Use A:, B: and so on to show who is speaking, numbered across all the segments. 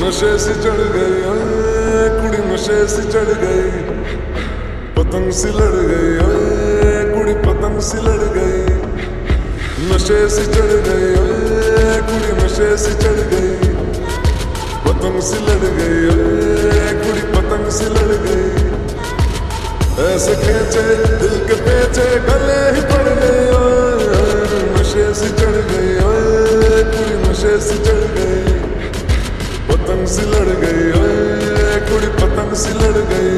A: नशे से चढ़ गई कुड़ी नशे से चढ़ गई पतंग सी लड़ गई कुड़ी पतंग सी लड़ गई नशे से चढ़ गई कुड़ी नशे से चढ़ गई पतंग सी लड़ गई कुड़ी पतंग सी लड़ गई ऐसे खेचे, दिल के पेचे, गले ही पड़ गए नशे से चढ़ गई कुड़ी नशे से चढ़ गई पतंग सी लड़ गई कुड़ी पतंग सी लड़ गई।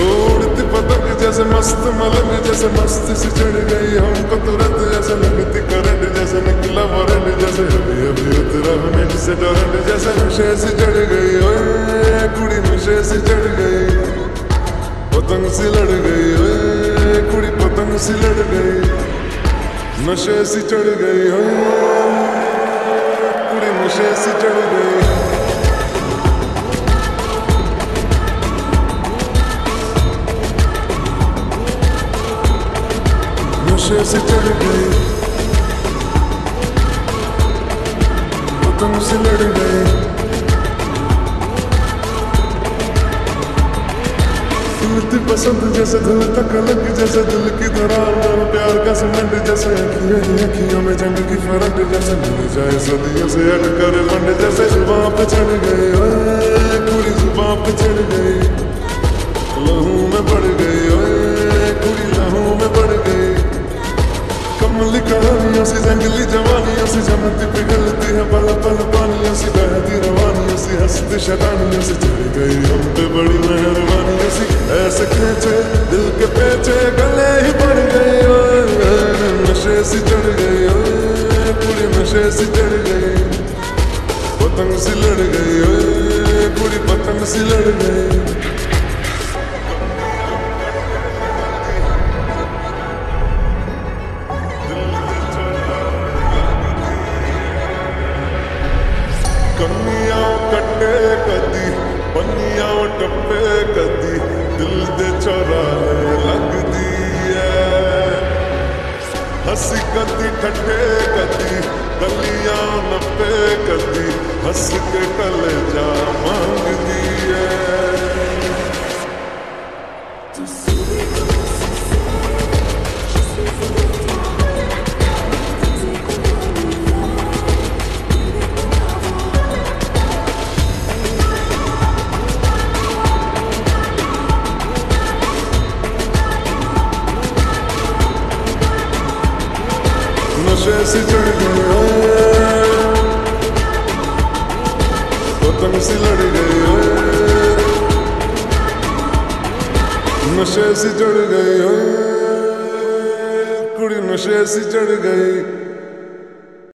A: उड़ती पतंग जैसे मस्त मलंग, जैसे मस्त से चढ़ गई। हमको तुरंत जैसे लगती करंट, जैसे निकला वारंट, जैसे अभी अभी उतरा मिनट से डरंट, जैसे नशे से चढ़ गई कुड़ी नशे से चढ़ गई। पतंग सी लड़ गई कुड़ी पतंग सी लड़ गई। नशे से चढ़ गई कुड़ी नशे से चढ़ गई। नशे से चढ़ गई पतंग से लड़ उड़ती पसंद जैसे दिल तक अलग, जैसे दिल की दरार, और प्यार का सीमेंट जैसे अखियाँ अखियों में जंग की फरंट जैसे मिल जाए, सदियों से हट कर मंड जैसे ज़ुबान पे चढ़ गई ओए, पूरी ज़ुबान पे चढ़ गई लहू में पड़ गई कमली कहानियों से जंगली जवानियों से जमती पिघलती है पल पल पानियों से बहती रवानियों से हंसती शतानियों से चढ़ गई हम पे बड़ी मेहरबानियों से ऐसे खेचे दिल के पेचे गले ही पड़ गई ओए नशे से चढ़ गई पूरी नशे से चढ़ गई पतंग सी लड़ गई पूरी पतंग सी लड़ गई ਕੱਟੇ ਕਦੀ ਬੰਨੀਆਂ ਟੱਪੇ ਕਦੀ ਦਿਲ ਦੇ ਚੌਰਾਹੇ ਲੱਗਦੀ ਐ ਹੱਸੀ ਕਦੀ ਠੱਠੇ ਕਦੀ ਗਲੀਆਂ ਨੱਪੇ ਕਦੀ ਹੱਸ ਕੇ ਟਲ ਜਾ नशे से चढ़ गए ओए पतंग सी लड़ गई ओए नशे से चढ़ गई ओए कुड़ी नशे से चढ़ गई